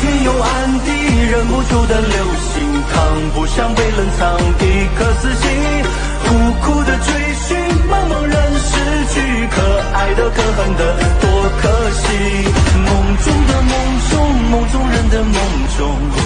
天有暗地忍不住的流星，扛不上被冷藏的一颗死心，苦苦的追寻，茫茫人失去，可爱的可恨的，多可惜。梦中的梦中，梦中人的梦中。